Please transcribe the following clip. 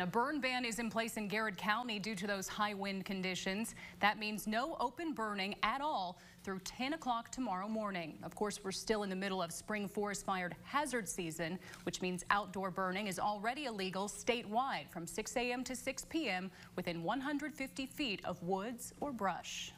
A burn ban is in place in Garrard County due to those high wind conditions. That means no open burning at all through 10 o'clock tomorrow morning. Of course, we're still in the middle of spring forest fire hazard season, which means outdoor burning is already illegal statewide from 6 a.m. to 6 p.m. within 150 feet of woods or brush.